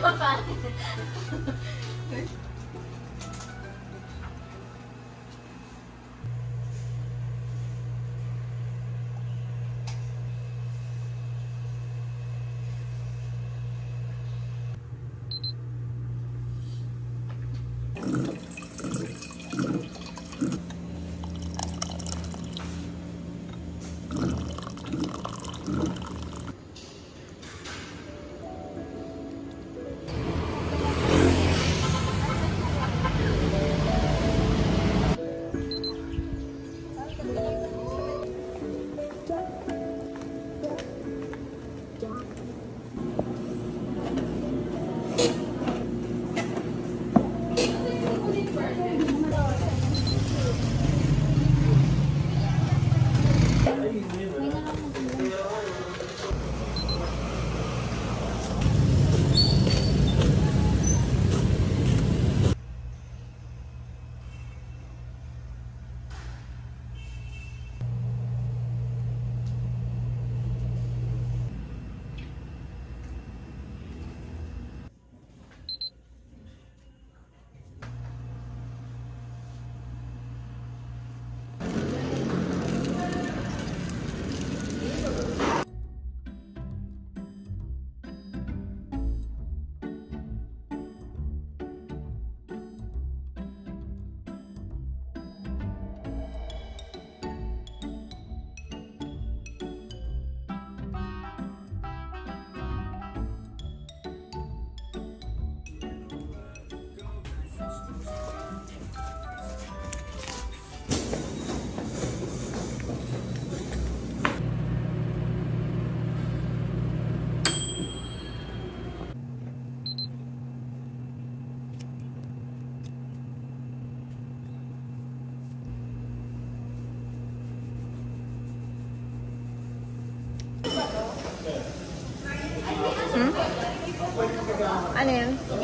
naman. 嗯？阿宁。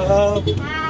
Oh.